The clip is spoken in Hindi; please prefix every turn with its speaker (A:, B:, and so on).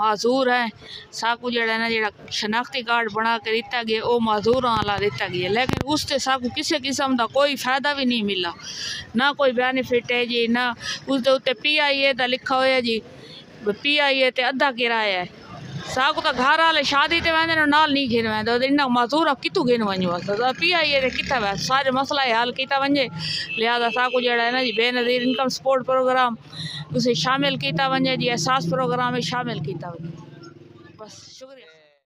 A: माजूर है। साकू जड़ा ना शनाख्ती कार्ड बना के दिता गया वह माजूर वाला दिता गया लेकिन उससे साकू किसी किस्म का कोई फ़ायदा भी नहीं मिला। ना कोई बेनीफिट है जी, ना उसके उत्ते पी आई ए का लिखा हो जी। पी आई ए अद्धा किराया है। साकू तो घर वाले शादी ते वह ने नाल नहीं गिन वह इन इन्ना मजूर गिन वञो? असां पी आई ए ते किथे सारे मसला हल किया वञे। लिहाजा साकू जड़ा है जी, बेनज़ीर इनकम सपोर्ट प्रोग्राम उसे शामिल किया वञे जी, एहसास प्रोग्राम शामिल वञे। बस शुक्रिया।